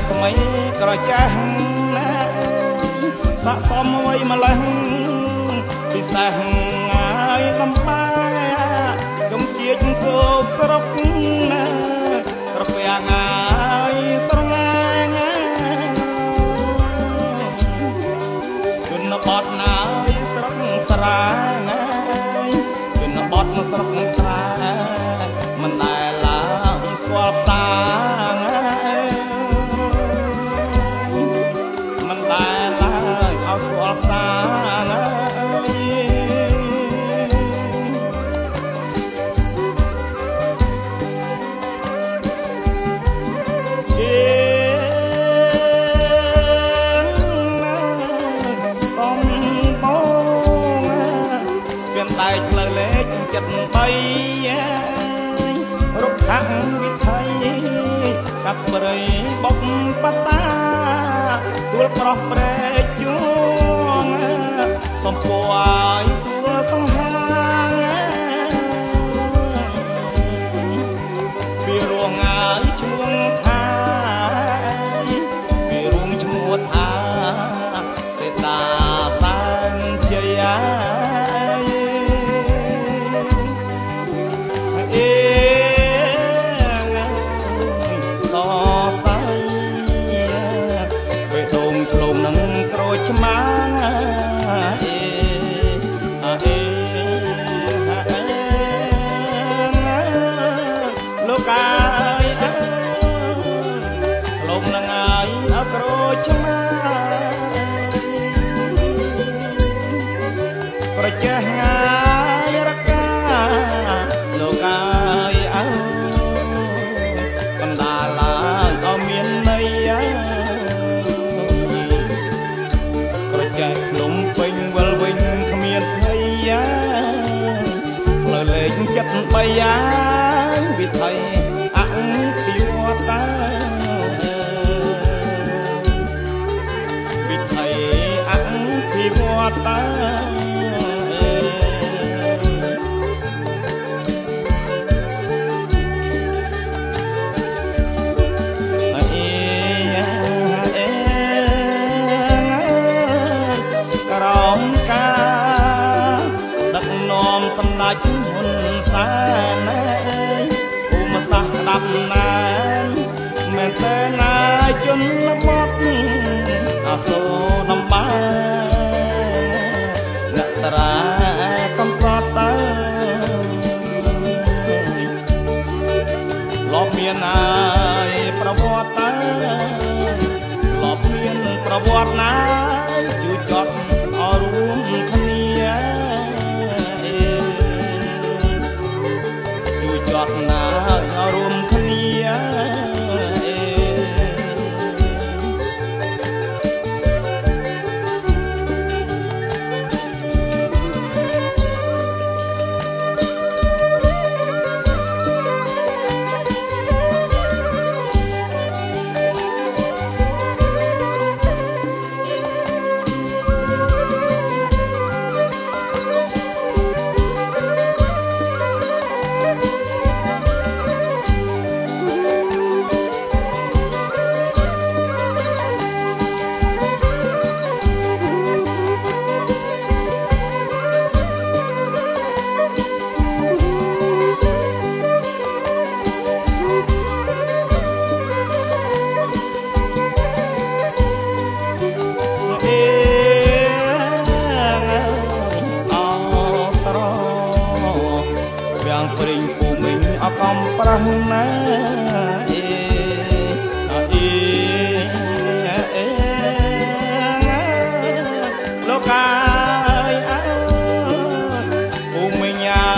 បីរស្មីក្រចាស់ណាស័កសមអ្វីម្លេះពិសេសហើយបំបែកុំជាតិគោកស្រុកណាត្រពាំងហើយស្រងាងាជន់បត់ណាយស្រុកស្រាងាយជន់បត់ស្រុកស្រា លេខ73រុក្ខវិថីកាត់ព្រៃបុកបតាទួលប្រុសប្រែកជួងសំពួរឲ្យ កកាយអើលោកនឹងហើយអក្រូចឆ្មាប្រចេះងាយរកាលោកកាយអើកំដាលឡើងអត់មានន័យអើប្រចេះភ្នំពេញវិលវិញគ្មានភ័យផ្លូវលេខ73ហើយ ភិវឌ្ឍតាអេអេក្រមការដឹកនាំសម្ដេចហ៊ុនសែនអើយភូមិសាស្ត្រក្តាប់ណានមែនតែណាជនបទអាសូរដំបាន មានហើយប្រវត្តិតើលបមានប្រវត្តិណា ស់ណាអេអេអេលោកកាយអើពូមិញអា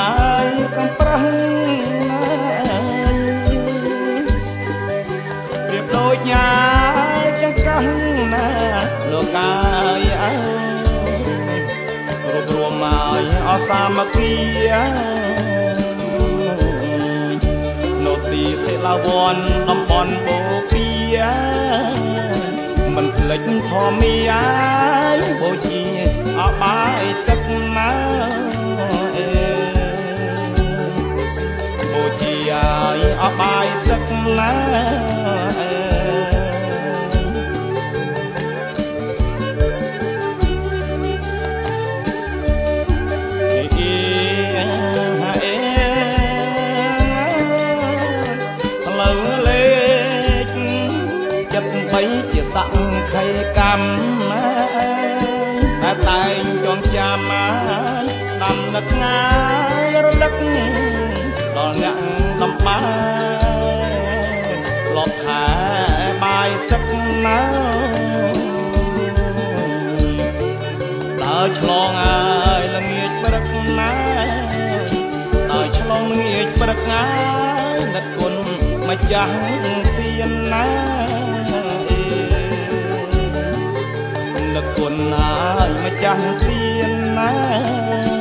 យកំប្រាស់ណាប្រៀបដូចញ៉ាចង្កាស់ណាលោកកាយអើរួបរวมមកអសាមគ្គីនៅ ទីសិលាវ័នតំបន់បូព៌ាមិនភ្លេចធម្មីអាយបូជាអបាយទឹកណាអេបូជាអាយអបាយទឹកណា តែតែងចងចាំមកដំណឹកងាយរលឹកដល់អ្នកដំបាយលប់ខែបាយទឹកណាដើរឆ្លងអើយល្ងាចព្រឹកណាដើរឆ្លងល្ងាចព្រឹកណានឹកគុណម្ចាស់ទៀនណានឹកគុណហើ យម្ចាស់ទៀនណា